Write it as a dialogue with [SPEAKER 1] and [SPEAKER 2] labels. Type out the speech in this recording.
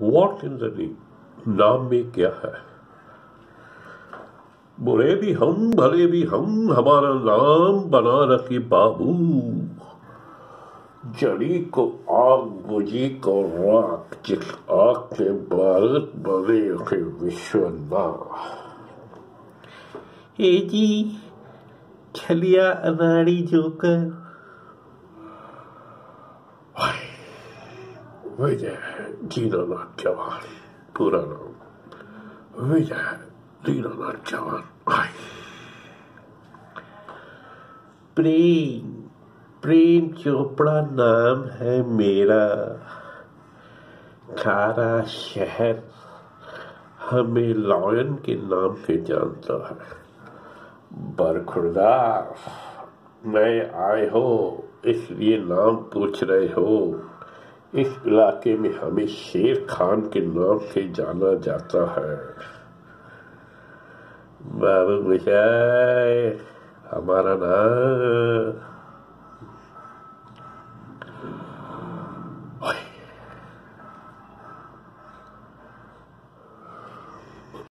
[SPEAKER 1] What in دا نیم نام میں کیا ہے برے بھی ہم بھلے بھی ہم ہمارا نام بنا رکھے بابو جڑی کو آگ بجی کو راک جس آگ کے بارت بنے رکھے وشونا
[SPEAKER 2] اے جی چھلیا اناڑی جو کر
[SPEAKER 1] وجہ دینا ناتھ جوان پورا نام وجہ دینا
[SPEAKER 2] پریم پریم چوپڑا نام ہے میرا۔ کھارا شہر
[SPEAKER 1] ہمیں لائن کے نام کے جانتا ہے۔ برخوردار نئے آئے ہو، اس لیے نام پوچھ رہے ہو۔ اس علاقے میں ہمیں شیر خان کے نام سے جانا جاتا ہے۔ بابو بشائے ہمارا نام